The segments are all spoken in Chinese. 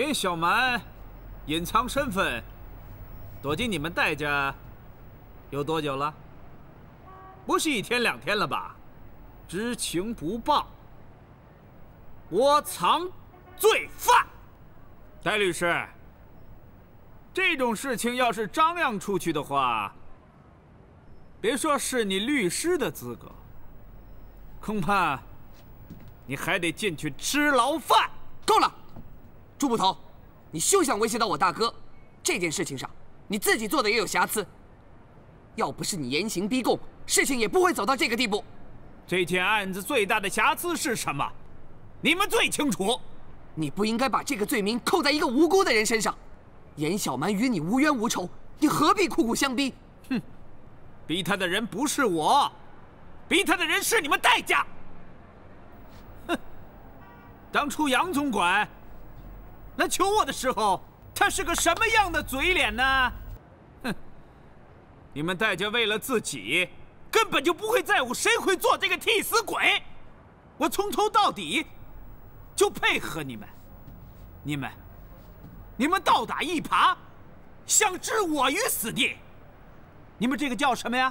连小蛮隐藏身份，躲进你们戴家有多久了？不是一天两天了吧？知情不报，窝藏罪犯。戴律师，这种事情要是张扬出去的话，别说是你律师的资格，恐怕你还得进去吃牢饭。够了，朱捕头，你休想威胁到我大哥。这件事情上，你自己做的也有瑕疵。要不是你严刑逼供，事情也不会走到这个地步。这件案子最大的瑕疵是什么？你们最清楚。你不应该把这个罪名扣在一个无辜的人身上。严小蛮与你无冤无仇，你何必苦苦相逼？哼逼他的人不是我，逼他的人是你们戴家。哼！当初杨总管来求我的时候，他是个什么样的嘴脸呢？哼！你们戴家为了自己，根本就不会在乎谁会做这个替死鬼。我从头到底就配合你们，你们，你们倒打一耙，想置我于死地。你们这个叫什么呀？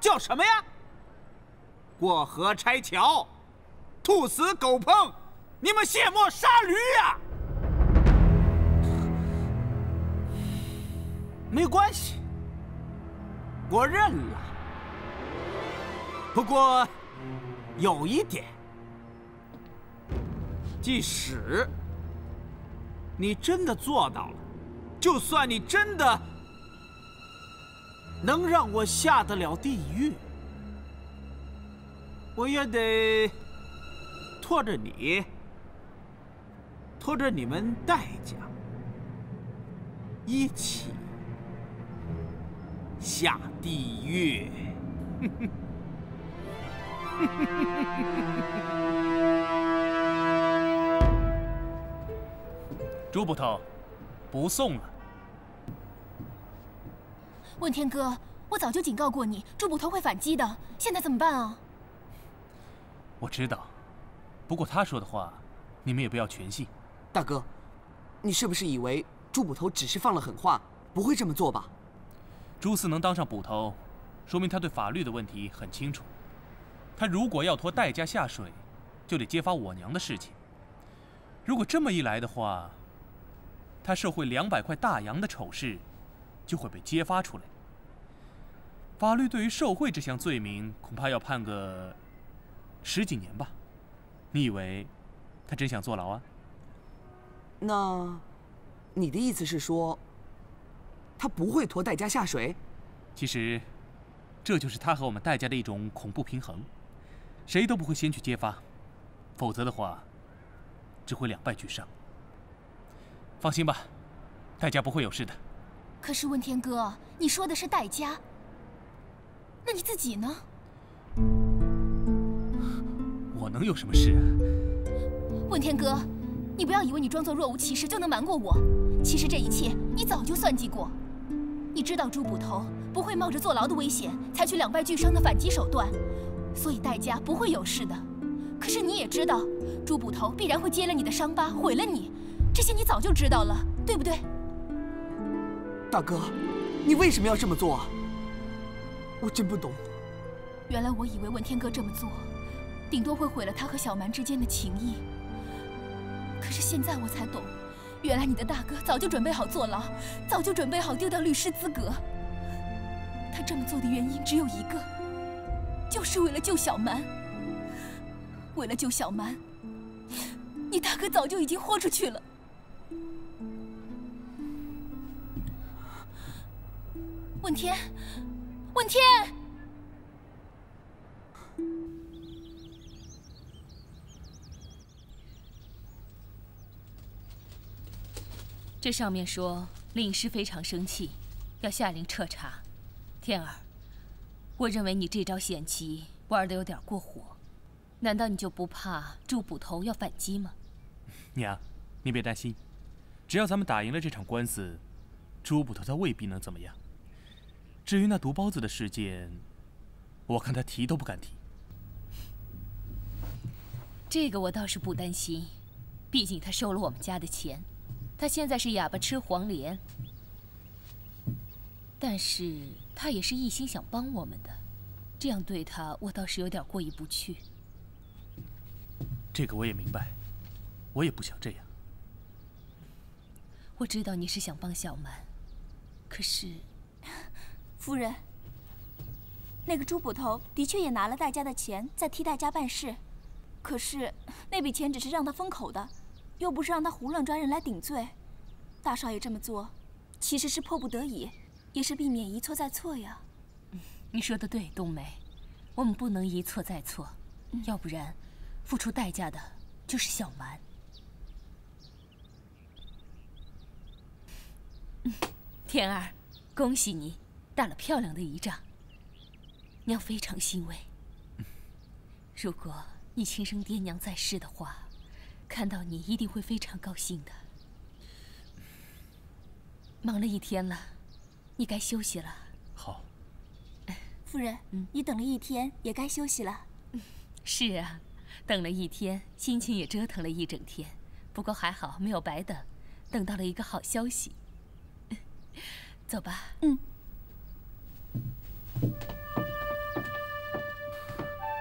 叫什么呀？过河拆桥，兔死狗烹，你们卸磨杀驴呀！没关系，我认了。不过有一点，即使你真的做到了，就算你真的能让我下得了地狱，我也得拖着你，拖着你们戴家一起下地狱。朱捕头，不送了。问天哥，我早就警告过你，朱捕头会反击的，现在怎么办啊？我知道，不过他说的话，你们也不要全信。大哥，你是不是以为朱捕头只是放了狠话，不会这么做吧？朱四能当上捕头，说明他对法律的问题很清楚。他如果要拖戴家下水，就得揭发我娘的事情。如果这么一来的话，他受贿两百块大洋的丑事就会被揭发出来。法律对于受贿这项罪名，恐怕要判个十几年吧。你以为他真想坐牢啊？那，你的意思是说，他不会拖戴家下水？其实，这就是他和我们戴家的一种恐怖平衡，谁都不会先去揭发，否则的话，只会两败俱伤。放心吧，戴家不会有事的。可是问天哥，你说的是戴家，那你自己呢？我能有什么事啊？问天哥，你不要以为你装作若无其事就能瞒过我，其实这一切你早就算计过。你知道朱捕头不会冒着坐牢的危险采取两败俱伤的反击手段，所以戴家不会有事的。可是你也知道，朱捕头必然会揭了你的伤疤，毁了你。这些你早就知道了，对不对？大哥，你为什么要这么做啊？我真不懂，原来我以为问天哥这么做，顶多会毁了他和小蛮之间的情谊。可是现在我才懂，原来你的大哥早就准备好坐牢，早就准备好丢掉律师资格。他这么做的原因只有一个，就是为了救小蛮。为了救小蛮，你大哥早就已经豁出去了。问天，问天。这上面说令师非常生气，要下令彻查。天儿，我认为你这招险棋玩得有点过火，难道你就不怕朱捕头要反击吗？娘，你别担心，只要咱们打赢了这场官司，朱捕头他未必能怎么样。至于那毒包子的事件，我看他提都不敢提。这个我倒是不担心，毕竟他收了我们家的钱。他现在是哑巴吃黄连，但是他也是一心想帮我们的，这样对他，我倒是有点过意不去。这个我也明白，我也不想这样。我知道你是想帮小蛮，可是，夫人，那个朱捕头的确也拿了戴家的钱在替戴家办事，可是那笔钱只是让他封口的。又不是让他胡乱抓人来顶罪，大少爷这么做，其实是迫不得已，也是避免一错再错呀。你说的对，冬梅，我们不能一错再错，要不然，付出代价的就是小蛮。天儿，恭喜你打了漂亮的一仗，娘非常欣慰。如果你亲生爹娘在世的话。看到你一定会非常高兴的。忙了一天了，你该休息了。好。夫人，你等了一天，也该休息了。是啊，等了一天，心情也折腾了一整天。不过还好，没有白等，等到了一个好消息。走吧。嗯。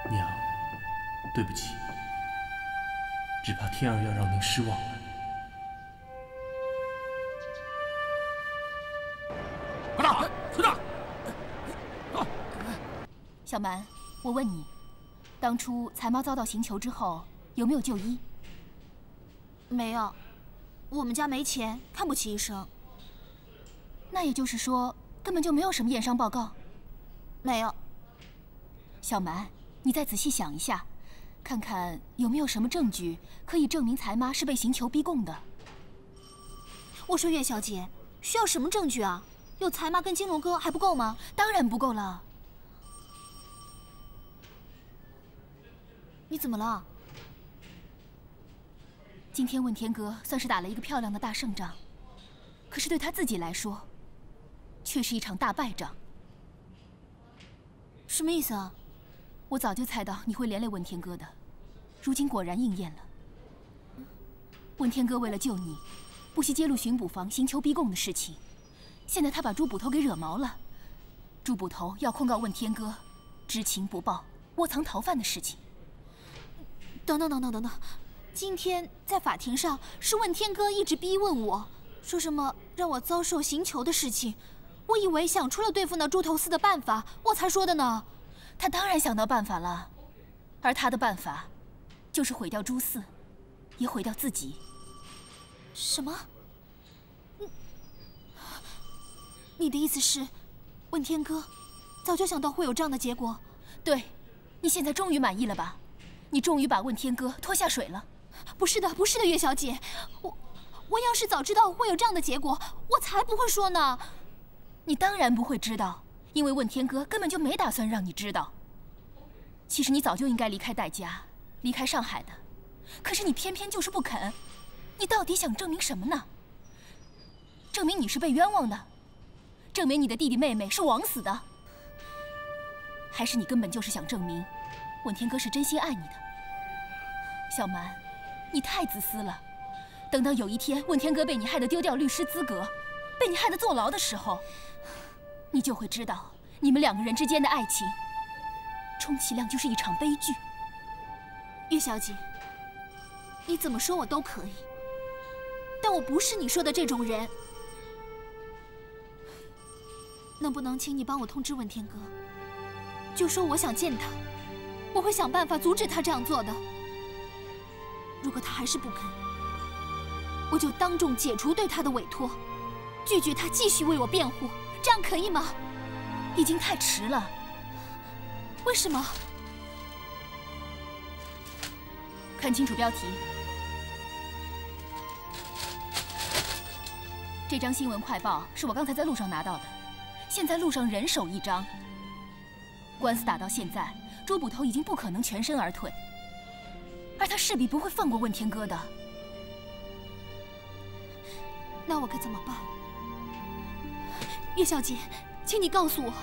娘，对不起。只怕天儿要让您失望了。快打，快打！小蛮，我问你，当初财妈遭到刑求之后，有没有就医？没有，我们家没钱，看不起医生。那也就是说，根本就没有什么验伤报告。没有。小蛮，你再仔细想一下。看看有没有什么证据可以证明财妈是被刑求逼供的。我说岳小姐，需要什么证据啊？有财妈跟金龙哥还不够吗？当然不够了。你怎么了？今天问天哥算是打了一个漂亮的大胜仗，可是对他自己来说，却是一场大败仗。什么意思啊？我早就猜到你会连累问天哥的，如今果然应验了。问天哥为了救你，不惜揭露巡捕房刑求逼供的事情，现在他把朱捕头给惹毛了，朱捕头要控告问天哥知情不报、窝藏逃犯的事情。等等等等等等，今天在法庭上是问天哥一直逼问我，说什么让我遭受刑求的事情，我以为想出了对付那猪头司的办法，我才说的呢。他当然想到办法了，而他的办法，就是毁掉朱四，也毁掉自己。什么？你的意思是，问天哥早就想到会有这样的结果？对，你现在终于满意了吧？你终于把问天哥拖下水了？不是的，不是的，月小姐，我我要是早知道会有这样的结果，我才不会说呢。你当然不会知道。因为问天哥根本就没打算让你知道。其实你早就应该离开戴家，离开上海的，可是你偏偏就是不肯。你到底想证明什么呢？证明你是被冤枉的，证明你的弟弟妹妹是枉死的，还是你根本就是想证明问天哥是真心爱你的？小蛮，你太自私了。等到有一天问天哥被你害得丢掉律师资格，被你害得坐牢的时候。你就会知道，你们两个人之间的爱情，充其量就是一场悲剧。岳小姐，你怎么说我都可以，但我不是你说的这种人。能不能请你帮我通知问天哥，就说我想见他，我会想办法阻止他这样做的。如果他还是不肯，我就当众解除对他的委托，拒绝他继续为我辩护，这样可以吗？已经太迟了。为什么？看清楚标题，这张新闻快报是我刚才在路上拿到的。现在路上人手一张。官司打到现在，朱捕头已经不可能全身而退，而他势必不会放过问天哥的。那我该怎么办？岳小姐，请你告诉我，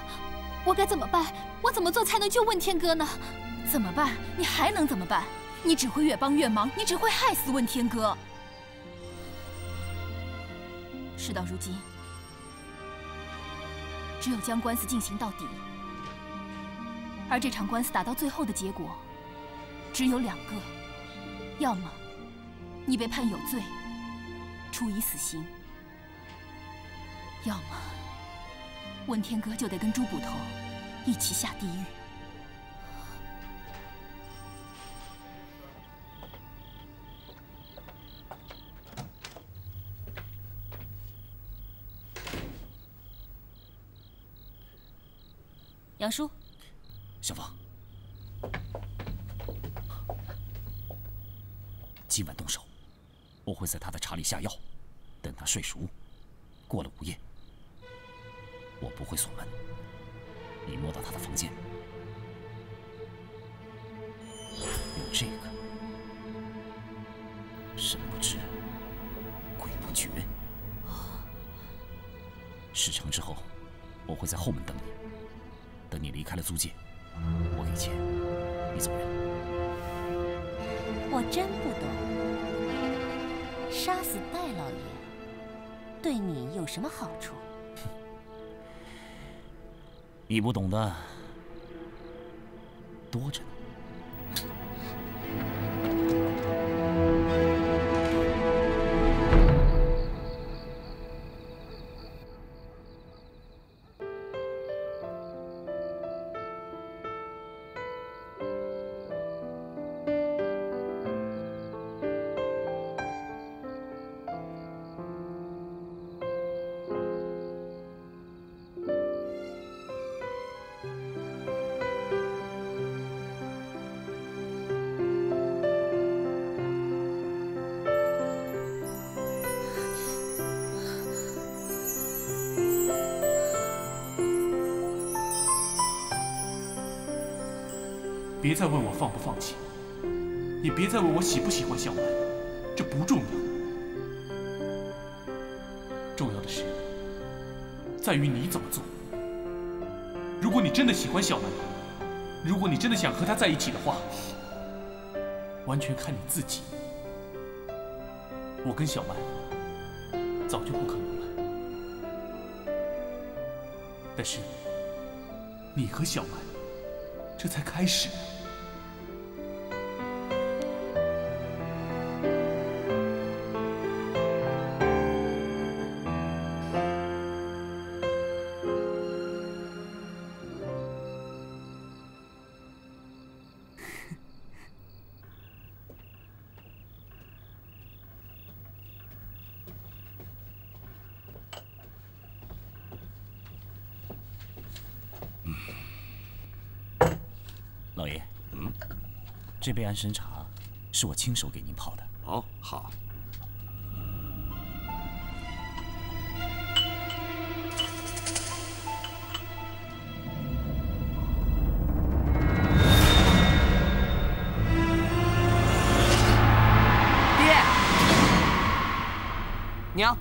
我该怎么办？我怎么做才能救问天哥呢？怎么办？你还能怎么办？你只会越帮越忙，你只会害死问天哥。事到如今。只有将官司进行到底，而这场官司打到最后的结果，只有两个：要么你被判有罪，处以死刑；要么问天哥就得跟朱捕头一起下地狱。杨叔，小芳，今晚动手，我会在他的茶里下药，等他睡熟，过了午夜，我不会锁门，你摸到他的房间，用这个，神不知，鬼不觉，事成之后，我会在后门等你。等你离开了租界，我给钱，你走人。我真不懂，杀死戴老爷对你有什么好处？你不懂的多着呢。再问我放不放弃，也别再问我喜不喜欢小曼，这不重要。重要的是，在于你怎么做。如果你真的喜欢小曼，如果你真的想和她在一起的话，完全看你自己。我跟小曼早就不可能了，但是你和小曼这才开始。这杯安神茶是我亲手给您泡的。哦，好。爹，娘，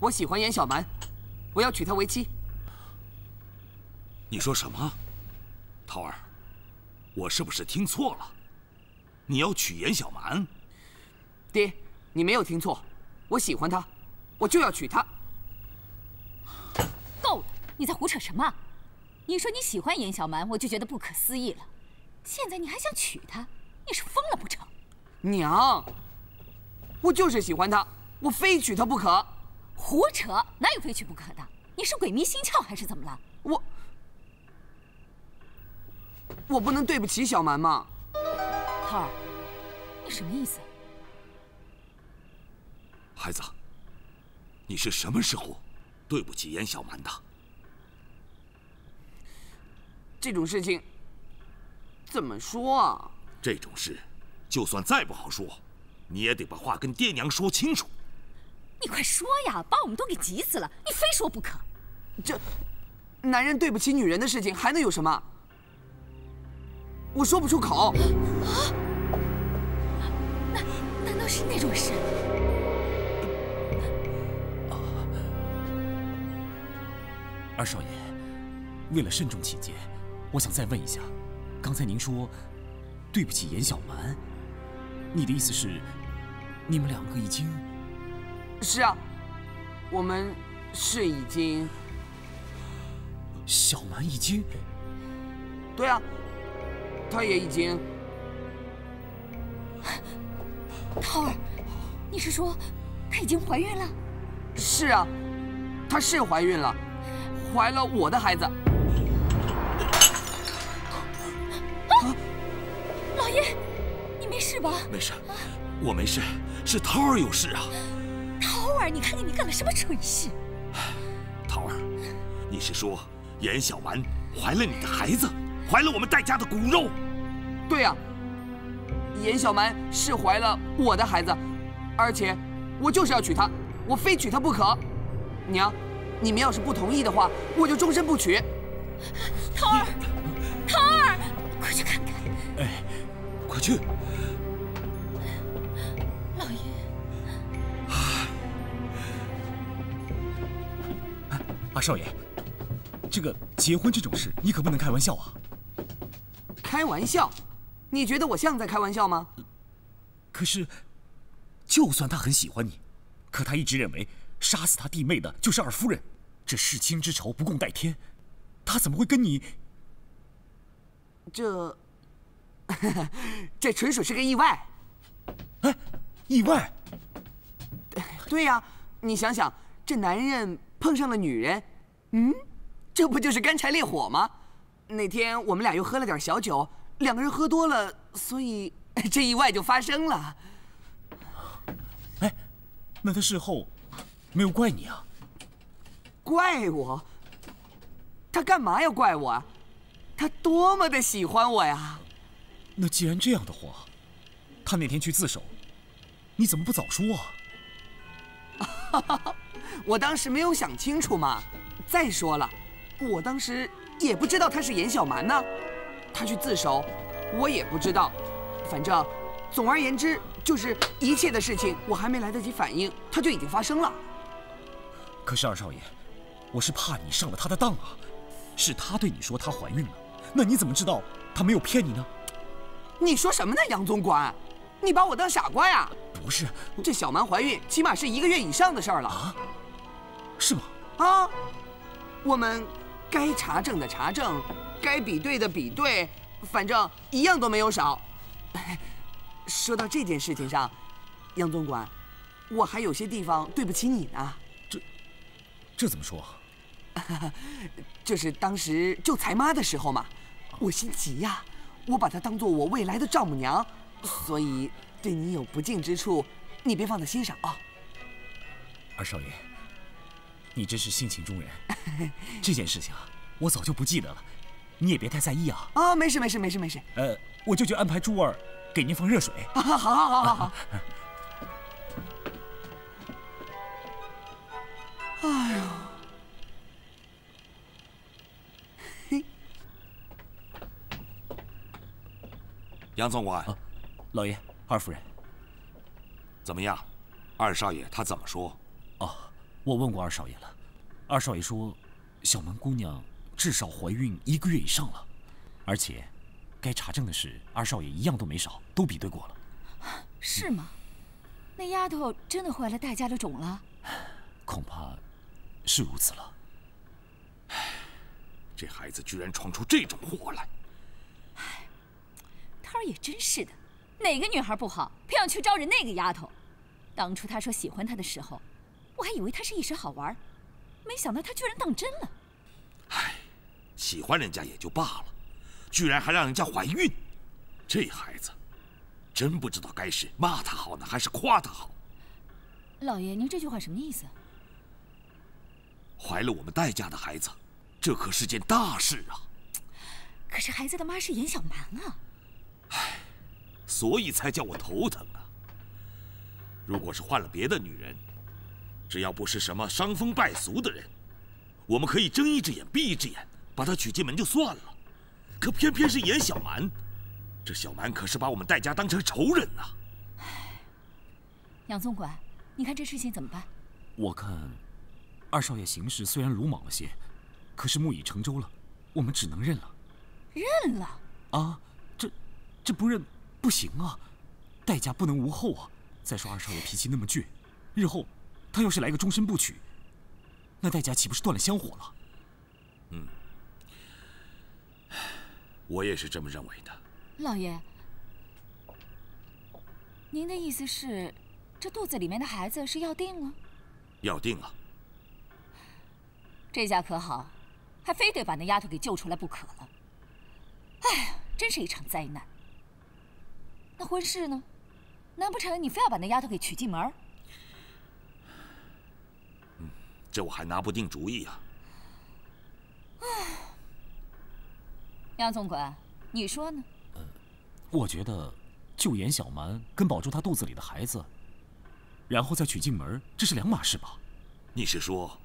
我喜欢严小蛮，我要娶她为妻。你说什么？我是不是听错了？你要娶严小蛮？爹，你没有听错，我喜欢她，我就要娶她。够了，你在胡扯什么？你说你喜欢严小蛮，我就觉得不可思议了。现在你还想娶她，你是疯了不成？娘，我就是喜欢她，我非娶她不可。胡扯，哪有非娶不可的？你是鬼迷心窍还是怎么了？我我不能对不起小蛮吗？涛儿，你什么意思？孩子，你是什么时候对不起严小蛮的？这种事情怎么说啊？这种事，就算再不好说，你也得把话跟爹娘说清楚。你快说呀，把我们都给急死了！你非说不可。这，男人对不起女人的事情还能有什么？我说不出口。啊？难难道是那种事？二少爷，为了慎重起见，我想再问一下，刚才您说对不起严小蛮，你的意思是你们两个已经？是啊，我们是已经。小蛮已经？对啊，她也已经。涛儿，你是说她已经怀孕了？是啊，她是怀孕了。怀了我的孩子，老爷，你没事吧？没事，我没事，是涛儿有事啊。涛儿，你看看你干了什么蠢事！涛儿，你是说严小蛮怀了你的孩子，怀了我们戴家的骨肉？对呀，严小蛮是怀了我的孩子，而且我就是要娶她，我非娶她不可。娘。你们要是不同意的话，我就终身不娶。涛儿，涛儿，快去看看！哎，快去！老爷，二少爷，这个结婚这种事，你可不能开玩笑啊！开玩笑？你觉得我像在开玩笑吗？可是，就算他很喜欢你，可他一直认为。杀死他弟妹的就是二夫人，这弑亲之仇不共戴天，他怎么会跟你？这，这纯属是个意外。哎，意外？对呀，你想想，这男人碰上了女人，嗯，这不就是干柴烈火吗？那天我们俩又喝了点小酒，两个人喝多了，所以 这意外就发生了。哎，那他事后？没有怪你啊？怪我？他干嘛要怪我啊？他多么的喜欢我呀！那既然这样的话，他那天去自首，你怎么不早说啊？我当时没有想清楚嘛。再说了，我当时也不知道他是严小蛮呢。他去自首，我也不知道。反正，总而言之，就是一切的事情，我还没来得及反应，他就已经发生了。可是二少爷，我是怕你上了他的当啊！是他对你说她怀孕了，那你怎么知道他没有骗你呢？你说什么呢，杨总管？你把我当傻瓜呀？不是，这小蛮怀孕起码是一个月以上的事儿了啊？是吗？啊，我们该查证的查证，该比对的比对，反正一样都没有少。说到这件事情上，杨总管，我还有些地方对不起你呢。这这怎么说？就是当时救财妈的时候嘛，我心急呀，我把她当做我未来的丈母娘，所以对你有不敬之处，你别放在心上啊。二少爷，你真是性情中人。这件事情啊，我早就不记得了，你也别太在意啊。啊，没事没事没事没事。呃，我就去安排珠儿给您放热水。好好好好好。哎呦！嘿，杨总管，老爷，二夫人，怎么样？二少爷他怎么说？哦，我问过二少爷了，二少爷说，小蛮姑娘至少怀孕一个月以上了，而且该查证的事，二少爷一样都没少，都比对过了。是吗？那丫头真的怀了戴家的种了？恐怕。是如此了，这孩子居然闯出这种祸来！他儿也真是的，哪个女孩不好，偏要去招惹那个丫头。当初他说喜欢她的时候，我还以为他是一时好玩，没想到他居然当真了。喜欢人家也就罢了，居然还让人家怀孕，这孩子真不知道该是骂他好呢，还是夸他好。老爷，您这句话什么意思？怀了我们戴家的孩子，这可是件大事啊！可是孩子的妈是严小蛮啊！唉所以才叫我头疼啊！如果是换了别的女人，只要不是什么伤风败俗的人，我们可以睁一只眼闭一只眼，把她娶进门就算了。可偏偏是严小蛮，这小蛮可是把我们戴家当成仇人呐！杨总管，你看这事情怎么办？我看，二少爷行事虽然鲁莽了些，可是木已成舟了，我们只能认了。认了？啊，这这不认不行啊！戴家不能无后啊！再说二少爷脾气那么倔，日后他要是来个终身不娶，那戴家岂不是断了香火了？嗯，我也是这么认为的。老爷，您的意思是，这肚子里面的孩子是要定了？要定了。这下可好，还非得把那丫头给救出来不可了。哎呀，真是一场灾难。那婚事呢？难不成你非要把那丫头给娶进门？嗯这我还拿不定主意啊。杨总管，你说呢？呃我觉得救严小蛮跟保住她肚子里的孩子，然后再娶进门，这是两码事吧？你是说，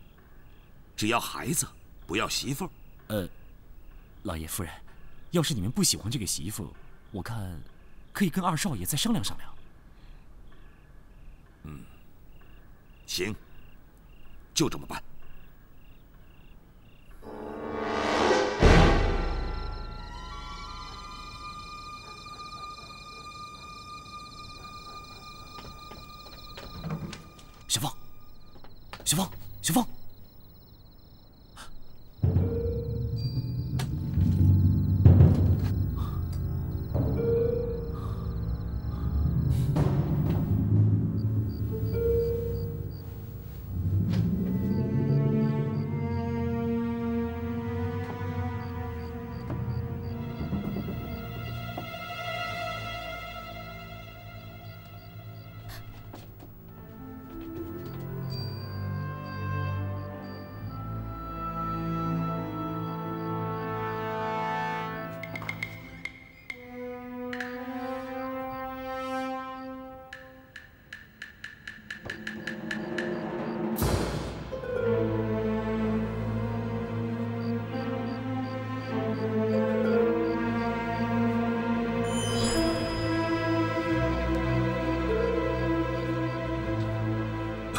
只要孩子，不要媳妇儿？呃，老爷夫人，要是你们不喜欢这个媳妇，我看可以跟二少爷再商量商量。嗯，行，就这么办。小凤，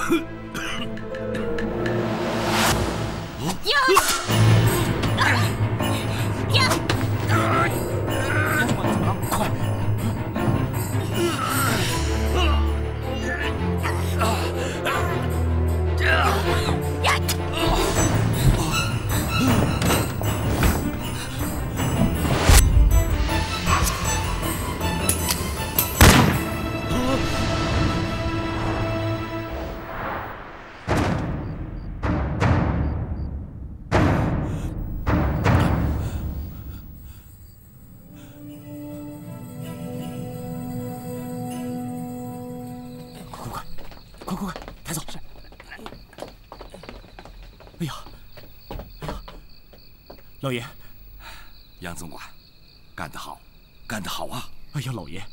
小芳，呀，老爷，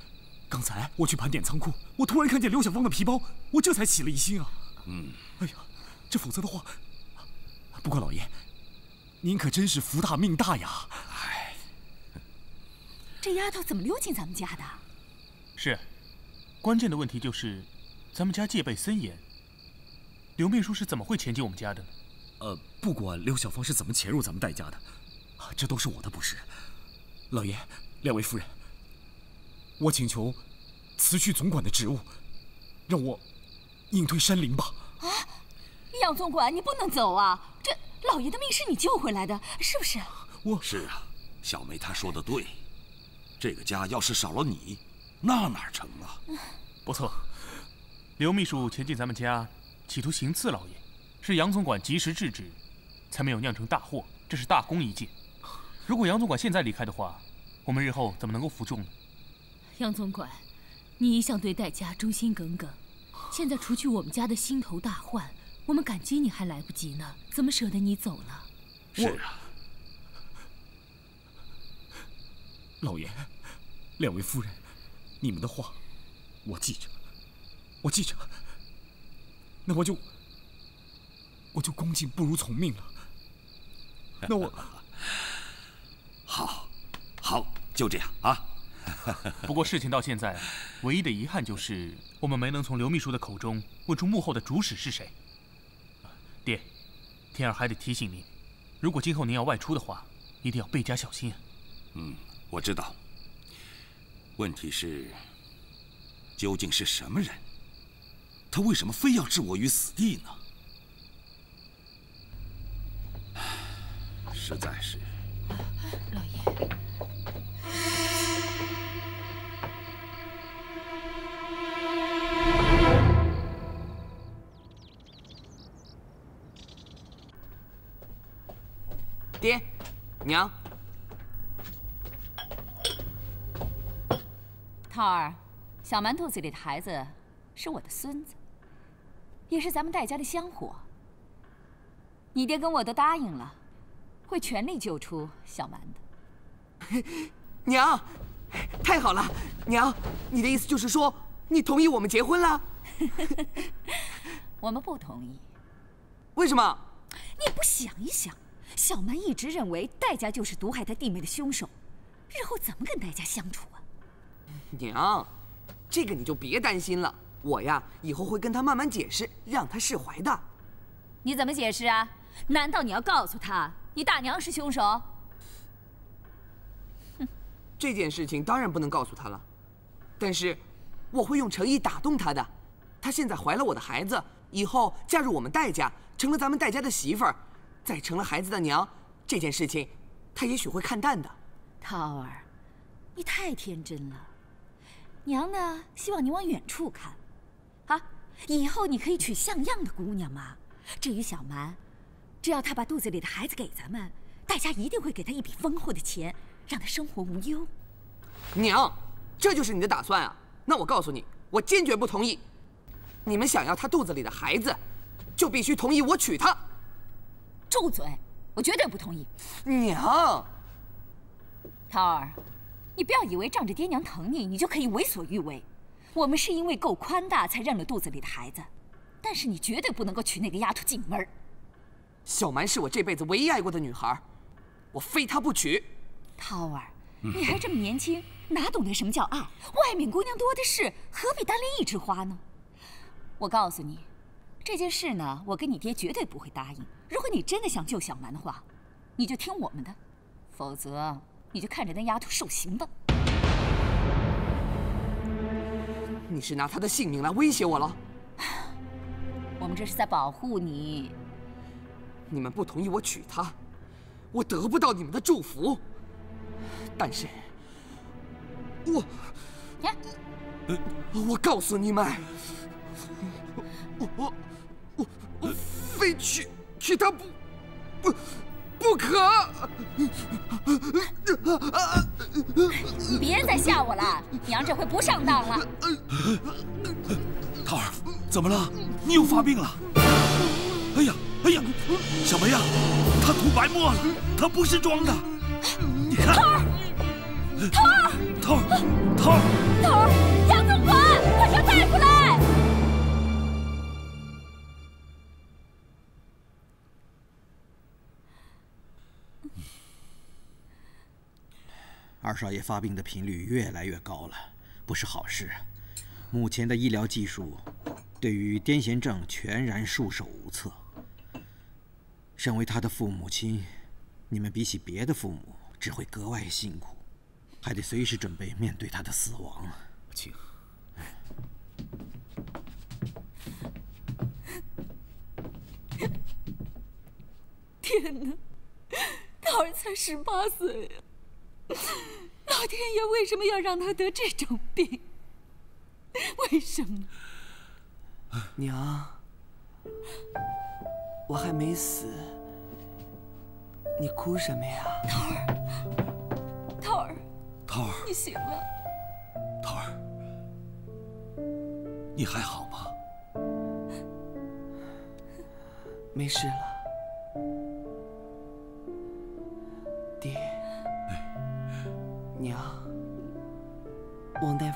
刚才我去盘点仓库，我突然看见刘小芳的皮包，我这才起了疑心啊。嗯，哎呀，这否则的话，不过老爷，您可真是福大命大呀！哎这丫头怎么溜进咱们家的？是，关键的问题就是，咱们家戒备森严。刘秘书是怎么会潜进我们家的呢？呃，不管刘小芳是怎么潜入咱们戴家的，啊这都是我的不是。老爷，两位夫人，我请求辞去总管的职务，让我隐退山林吧。啊杨总管，你不能走啊！这老爷的命是你救回来的，是不是？我是啊，小梅她说的对，这个家要是少了你，那哪成啊？不错，刘秘书前进咱们家，企图行刺老爷，是杨总管及时制止，才没有酿成大祸，这是大功一件。如果杨总管现在离开的话，我们日后怎么能够服众呢？杨总管，你一向对戴家忠心耿耿，现在除去我们家的心头大患，我们感激你还来不及呢，怎么舍得你走呢？是啊，老爷，两位夫人，你们的话，我记着，我记着。那我就，我就恭敬不如从命了。那我，好，好，就这样啊。不过事情到现在，唯一的遗憾就是我们没能从刘秘书的口中问出幕后的主使是谁。爹，天儿还得提醒您，如果今后您要外出的话，一定要倍加小心。嗯，我知道。问题是，究竟是什么人？他为什么非要置我于死地呢？实在是。老爷。涛儿，小蛮肚子里的孩子是我的孙子，也是咱们戴家的香火。你爹跟我都答应了，会全力救出小蛮的。娘，太好了！娘，你的意思就是说，你同意我们结婚了？我们不同意。为什么？你不想一想？小蛮一直认为戴家就是毒害他弟妹的凶手，日后怎么跟戴家相处啊？娘，这个你就别担心了，我呀以后会跟他慢慢解释，让他释怀的。你怎么解释啊？难道你要告诉他你大娘是凶手？哼，这件事情当然不能告诉他了，但是我会用诚意打动他的。她现在怀了我的孩子，以后嫁入我们戴家，成了咱们戴家的媳妇儿。再成了孩子的娘，这件事情，他也许会看淡的。涛儿，你太天真了。娘呢，希望你往远处看。啊，以后你可以娶像样的姑娘嘛。至于小蛮，只要她把肚子里的孩子给咱们，大家一定会给她一笔丰厚的钱，让她生活无忧。娘，这就是你的打算啊？那我告诉你，我坚决不同意。你们想要她肚子里的孩子，就必须同意我娶她。住嘴！我绝对不同意。娘，涛儿，你不要以为仗着爹娘疼你，你就可以为所欲为。我们是因为够宽大才认了肚子里的孩子，但是你绝对不能够娶那个丫头进门。小蛮是我这辈子唯一爱过的女孩，我非她不娶。涛儿，你还这么年轻，哪懂得什么叫爱？外面姑娘多的是，何必单恋一枝花呢？我告诉你。这件事呢，我跟你爹绝对不会答应。如果你真的想救小蛮的话，你就听我们的；否则，你就看着那丫头受刑吧。你是拿她的性命来威胁我了？我们这是在保护你。你们不同意我娶她，我得不到你们的祝福。但是，我，我告诉你们，我我我。非娶娶她不不不可！你别再吓我了，娘这回不上当了。涛儿，怎么了？你又发病了？哎呀哎呀，小梅呀，她涂白沫了，她不是装的。你看，涛儿，涛儿，涛儿，涛儿，涛儿，杨总管，快叫大夫来！少爷发病的频率越来越高了，不是好事。目前的医疗技术对于癫痫症全然束手无策。身为他的父母亲，你们比起别的父母只会格外辛苦，还得随时准备面对他的死亡。请。天哪，他儿才十八岁呀！老天爷为什么要让他得这种病？为什么？娘，我还没死，你哭什么呀？桃儿，桃儿，桃儿，你醒了。桃儿，你还好吗？没事了，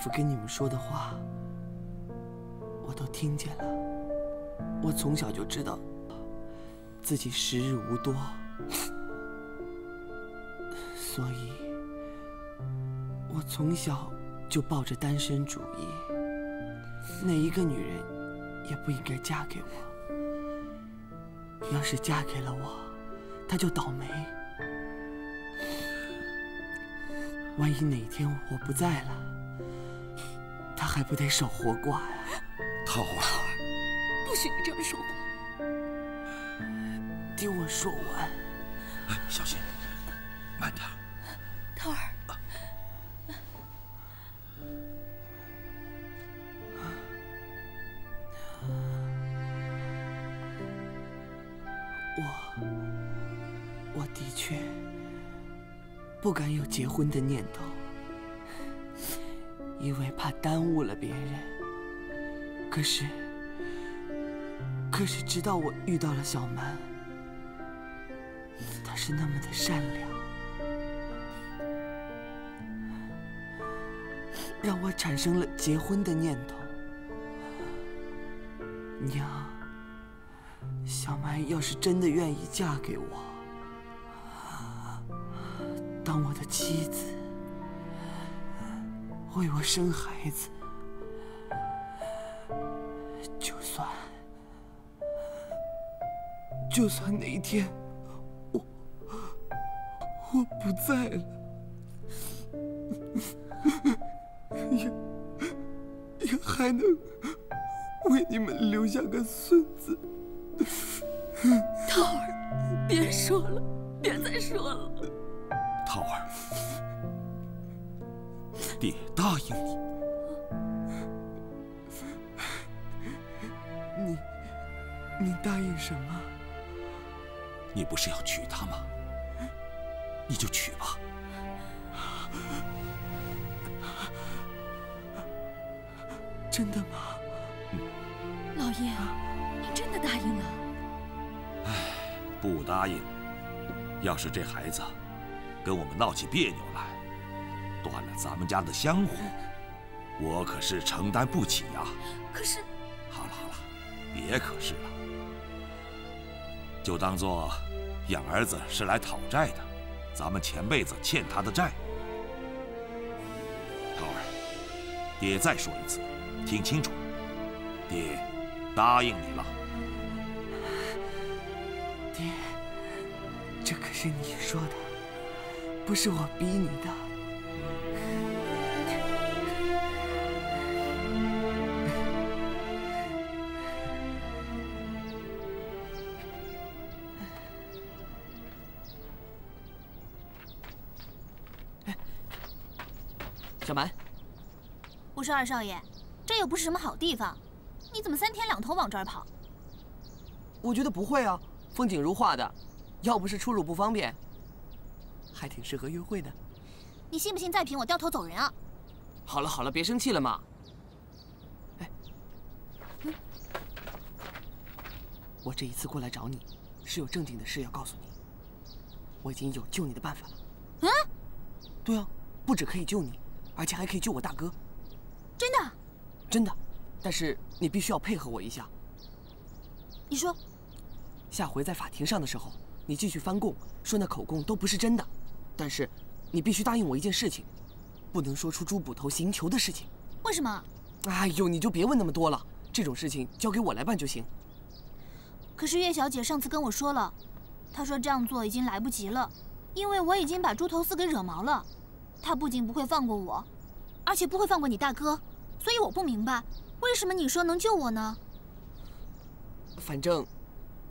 王大夫跟你们说的话，我都听见了。我从小就知道自己时日无多，所以，我从小就抱着单身主义，哪一个女人也不应该嫁给我。要是嫁给了我，她就倒霉。万一哪天我不在了，还不得守活寡呀？桃儿，不许你这么说话！听我说完。哎，小心，慢点。桃儿，我，我的确不敢有结婚的念头，因为怕耽误。可是，可是直到我遇到了小蛮，她是那么的善良，让我产生了结婚的念头。娘。小蛮要是真的愿意嫁给我，当我的妻子，为我生孩子，算就算哪一天我我不在了，也也还能为你们留下个孙子。桃儿，别说了，别再说了。桃儿，爹答应你。你答应什么？你不是要娶她吗？你就娶吧。真的吗？老爷，您真的答应了？唉，不答应，要是这孩子跟我们闹起别扭来，断了咱们家的香火，我可是承担不起呀。可是，好了好了，别可是了，就当做养儿子是来讨债的，咱们前辈子欠他的债。桃儿，爹再说一次，听清楚，爹答应你了。爹，这可是你说的，不是我逼你的。二少爷，这又不是什么好地方，你怎么三天两头往这儿跑？我觉得不会啊，风景如画的，要不是出入不方便，还挺适合约会的。你信不信再贫我掉头走人啊？好了好了，别生气了嘛。哎，我这一次过来找你，是有正经的事要告诉你。我已经有救你的办法了。嗯？对啊，不止可以救你，而且还可以救我大哥。真的？真的，但是你必须要配合我一下。你说，下回在法庭上的时候，你继续翻供，说那口供都不是真的，但是你必须答应我一件事情，不能说出猪捕头行囚的事情。为什么？哎呦，你就别问那么多了，这种事情交给我来办就行。可是岳小姐上次跟我说了，她说这样做已经来不及了，因为我已经把猪头四给惹毛了。她不仅不会放过我，而且不会放过你大哥，所以我不明白，为什么你说能救我呢？反正，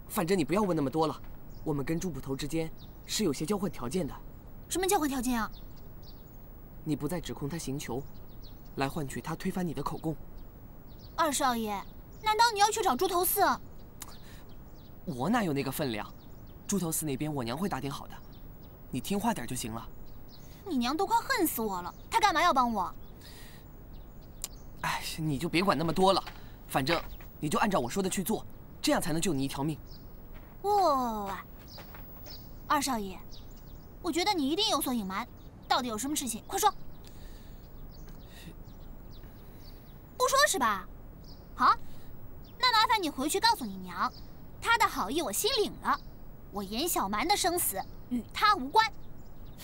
反正你不要问那么多了，我们跟朱捕头之间是有些交换条件的。什么交换条件啊？你不再指控他行求，来换取他推翻你的口供。二少爷，难道你要去找猪头四？我哪有那个分量？猪头四那边我娘会打点好的，你听话点就行了。你娘都快恨死我了，她干嘛要帮我？哎，你就别管那么多了，反正你就按照我说的去做，这样才能救你一条命。哇，二少爷，我觉得你一定有所隐瞒，到底有什么事情？快说！不说是吧？好，那麻烦你回去告诉你娘，她的好意我心领了，我严小蛮的生死与她无关。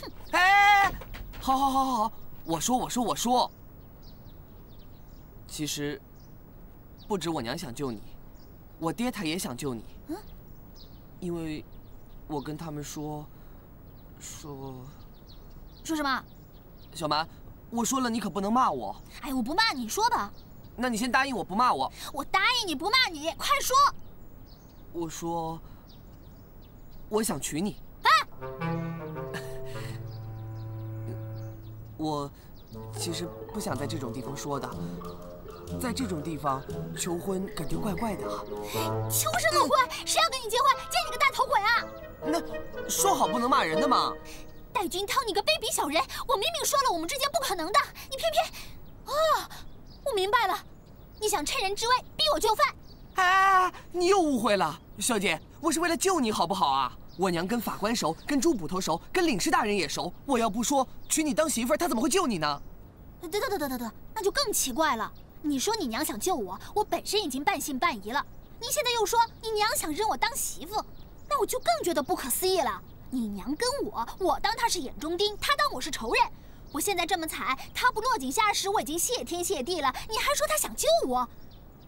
哼！哎，好，好，好，好，好，我说，我说，我说。其实，不止我娘想救你，我爹他也想救你。嗯。因为，我跟他们说，说，说什么？小蛮，我说了，你可不能骂我。哎，我不骂你，说吧。那你先答应我不骂我。我答应你不骂你，快说。我说，我想娶你。啊！我其实不想在这种地方说的，在这种地方求婚感觉怪怪的。求什么婚？谁要跟你结婚？见你个大头鬼啊！那说好不能骂人的嘛。戴君涛，你个卑鄙小人！我明明说了我们之间不可能的，你偏偏……啊！我明白了，你想趁人之危逼我就范。哎，你又误会了，小姐，我是为了救你，好不好啊？我娘跟法官熟，跟朱捕头熟，跟领事大人也熟。我要不说娶你当媳妇儿，他怎么会救你呢？得得得得得得，那就更奇怪了。你说你娘想救我，我本身已经半信半疑了。你现在又说你娘想认我当媳妇，那我就更觉得不可思议了。你娘跟我，我当她是眼中钉，她当我是仇人。我现在这么惨，她不落井下石，我已经谢天谢地了。你还说她想救我？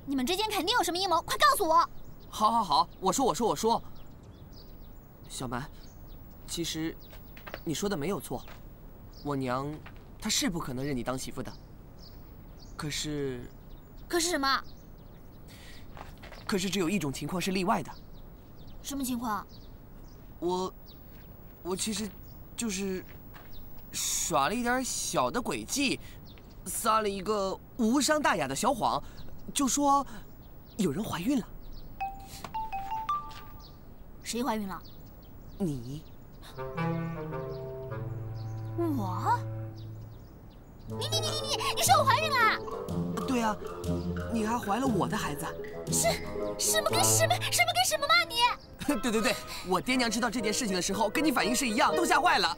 你们之间肯定有什么阴谋，快告诉我！好，好，好，我说，我说，我说。小蛮，其实你说的没有错，我娘她是不可能认你当媳妇的。可是，可是什么？可是只有一种情况是例外的。什么情况？我，我其实就是耍了一点小的诡计，撒了一个无伤大雅的小谎，就说有人怀孕了。谁怀孕了？你，我，你你你你你，你说我怀孕了？对啊，你还怀了我的孩子。是，什么跟什么，什么跟什么嘛？你？对对对，我爹娘知道这件事情的时候，跟你反应是一样，都吓坏了。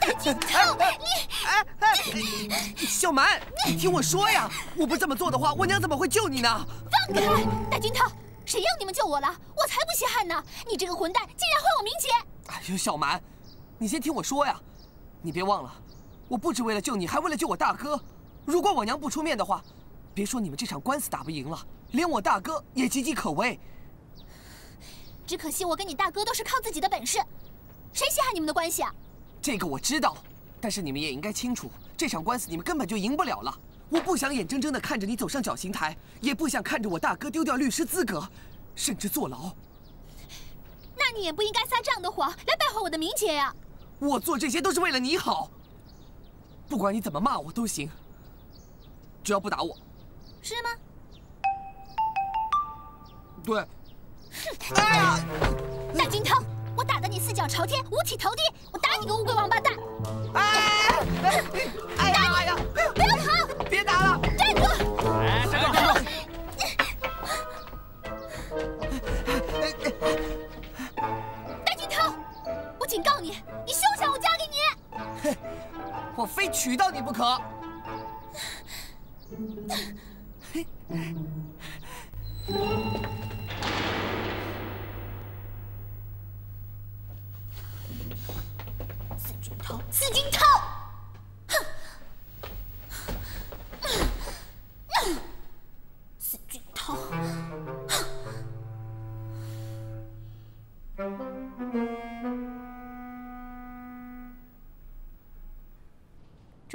大金涛，你，哎哎，小蛮，你听我说呀，我不这么做的话，我娘怎么会救你呢？放开，大金涛，谁让你们救我了？我才不稀罕呢！你这个混蛋，竟然坏我名节！哎呦，小蛮，你先听我说呀！你别忘了，我不止为了救你，还为了救我大哥。如果我娘不出面的话，别说你们这场官司打不赢了，连我大哥也岌岌可危。只可惜我跟你大哥都是靠自己的本事，谁稀罕你们的关系啊？这个我知道，但是你们也应该清楚，这场官司你们根本就赢不了了。我不想眼睁睁地看着你走上绞刑台，也不想看着我大哥丢掉律师资格，甚至坐牢。那你也不应该撒这样的谎来败坏我的名节呀！我做这些都是为了你好，不管你怎么骂我都行，只要不打我。是吗？对。哼！哎呀！大金汤，我打得你四脚朝天，五体投地！我打你个乌龟王八蛋！哎！哎呀！哎呀！不要跑！别打了！站住！哎，站住！站住！我非娶到你不可！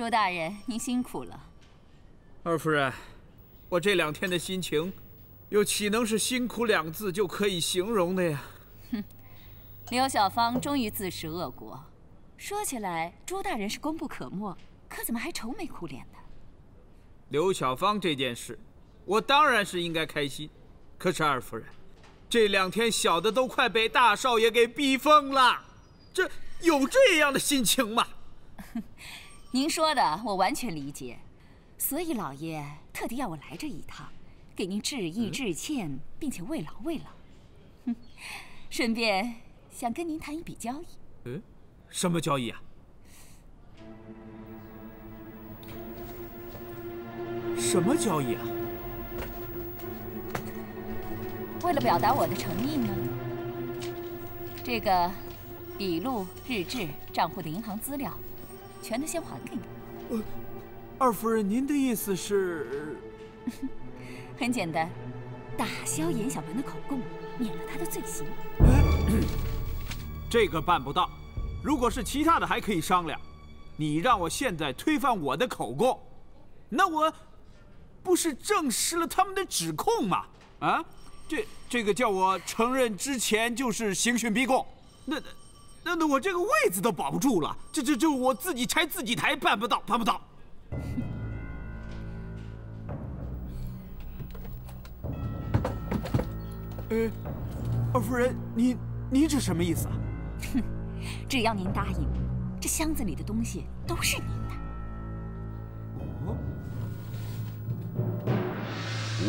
朱大人，您辛苦了。二夫人，我这两天的心情，又岂能是“辛苦”两字就可以形容的呀？哼，刘小芳终于自食恶果。说起来，朱大人是功不可没，可怎么还愁眉苦脸的？刘小芳这件事，我当然是应该开心。可是二夫人，这两天小的都快被大少爷给逼疯了，这有这样的心情吗？您说的我完全理解，所以老爷特地要我来这一趟，给您致意致歉，并且慰劳慰劳。哼，顺便想跟您谈一笔交易。嗯，什么交易啊？什么交易啊？为了表达我的诚意呢，这个笔录、日志、账户的银行资料，全都先还给你。呃，二夫人，您的意思是？很简单，打消严小蛮的口供，免了他的罪行。这个办不到。如果是其他的还可以商量，你让我现在推翻我的口供，那我不是证实了他们的指控吗？啊？这这个叫我承认之前就是刑讯逼供，那那那我这个位子都保不住了，这这这我自己拆自己台，办不到，办不到。呃，二夫人，您您这什么意思啊？哼，只要您答应，这箱子里的东西都是您的。哦，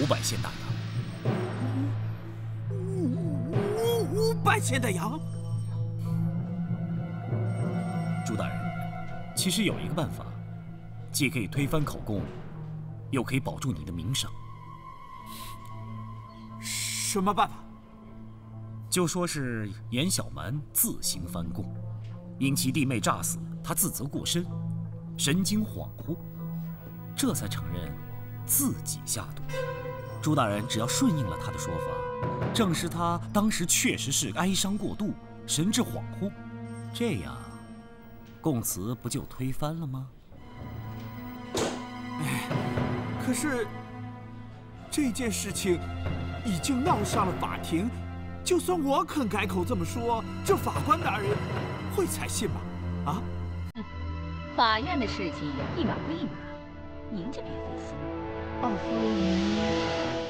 五百现大洋。五百千的羊，朱大人，其实有一个办法，既可以推翻口供，又可以保住你的名声。什么办法？就说是严小蛮自行翻供，因其弟妹诈死，他自责过深，神经恍惚，这才承认自己下毒。朱大人只要顺应了他的说法，证实他当时确实是哀伤过度，神志恍惚，这样，供词不就推翻了吗？哎，可是这件事情已经闹上了法庭，就算我肯改口这么说，这法官大人会采信吗？啊？法院的事情一码归一码，您就别费心。二夫人。